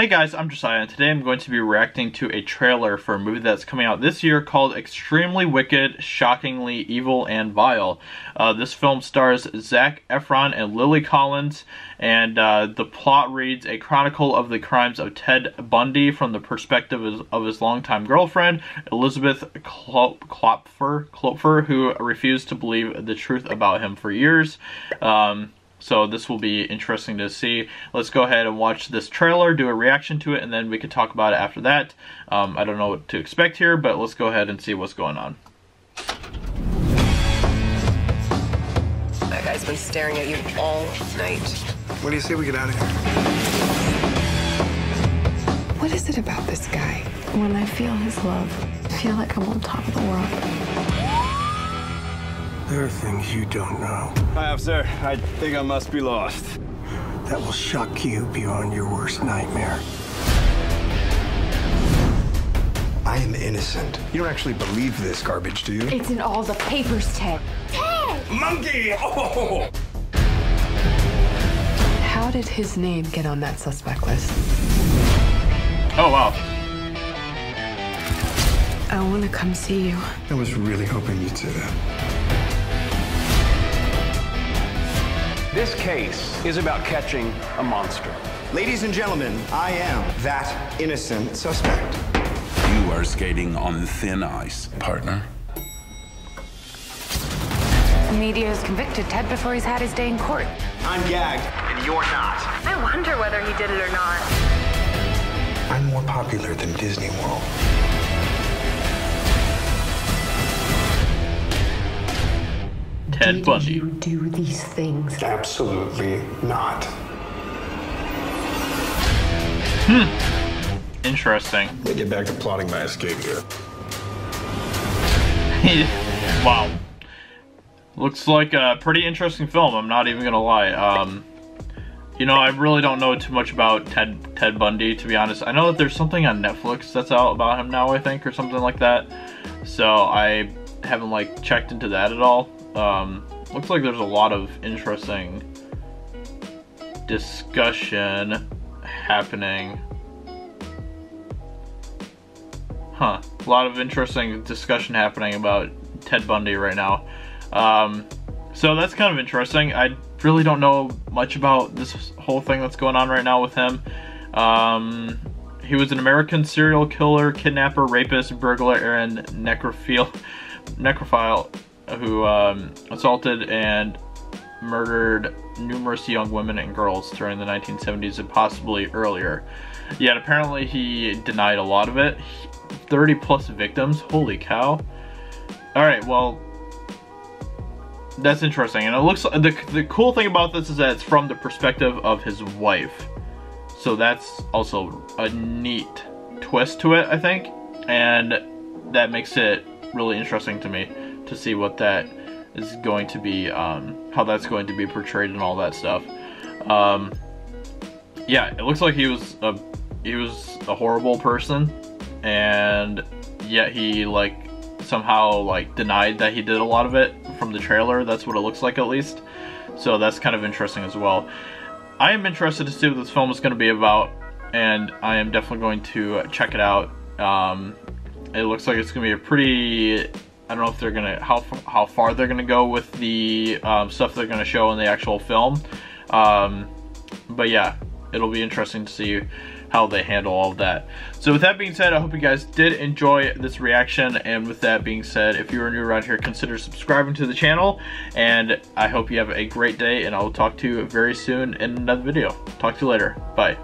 Hey guys, I'm Josiah and today I'm going to be reacting to a trailer for a movie that's coming out this year called Extremely Wicked, Shockingly Evil and Vile. Uh, this film stars Zac Efron and Lily Collins and uh, the plot reads a chronicle of the crimes of Ted Bundy from the perspective of, of his longtime girlfriend, Elizabeth Kloepfer, Kloepfer, who refused to believe the truth about him for years. Um, so this will be interesting to see. Let's go ahead and watch this trailer, do a reaction to it, and then we can talk about it after that. Um, I don't know what to expect here, but let's go ahead and see what's going on. That guy's been staring at you all night. What do you say we get out of here? What is it about this guy? When I feel his love, I feel like I'm on top of the world. There are things you don't know. Hi, officer. I think I must be lost. That will shock you beyond your worst nightmare. I am innocent. You don't actually believe this garbage, do you? It's in all the papers, Ted. Ted! Monkey! Oh! How did his name get on that suspect list? Oh, wow. I want to come see you. I was really hoping you'd say that. This case is about catching a monster. Ladies and gentlemen, I am that innocent suspect. You are skating on thin ice, partner. The media has convicted Ted before he's had his day in court. I'm gagged, and you're not. I wonder whether he did it or not. I'm more popular than Disney World. Ted Did Bundy. you do these things? Absolutely not. Hmm. Interesting. Let me get back to plotting my escape here. wow. Looks like a pretty interesting film, I'm not even gonna lie. Um, you know, I really don't know too much about Ted Ted Bundy, to be honest. I know that there's something on Netflix that's out about him now, I think, or something like that. So I haven't, like, checked into that at all. Um, looks like there's a lot of interesting discussion happening. Huh. A lot of interesting discussion happening about Ted Bundy right now. Um, so that's kind of interesting. I really don't know much about this whole thing that's going on right now with him. Um, he was an American serial killer, kidnapper, rapist, burglar, and necrophile, necrophile who um, assaulted and murdered numerous young women and girls during the 1970s and possibly earlier. Yet apparently he denied a lot of it. 30 plus victims, holy cow. Alright, well, that's interesting. And it looks, the, the cool thing about this is that it's from the perspective of his wife. So that's also a neat twist to it, I think. And that makes it really interesting to me to see what that is going to be, um, how that's going to be portrayed and all that stuff. Um, yeah, it looks like he was a he was a horrible person, and yet he like somehow like denied that he did a lot of it from the trailer. That's what it looks like at least. So that's kind of interesting as well. I am interested to see what this film is going to be about, and I am definitely going to check it out. Um, it looks like it's going to be a pretty I don't know if they're gonna how how far they're gonna go with the um, stuff they're gonna show in the actual film, um, but yeah, it'll be interesting to see how they handle all of that. So with that being said, I hope you guys did enjoy this reaction. And with that being said, if you are new around here, consider subscribing to the channel. And I hope you have a great day. And I will talk to you very soon in another video. Talk to you later. Bye.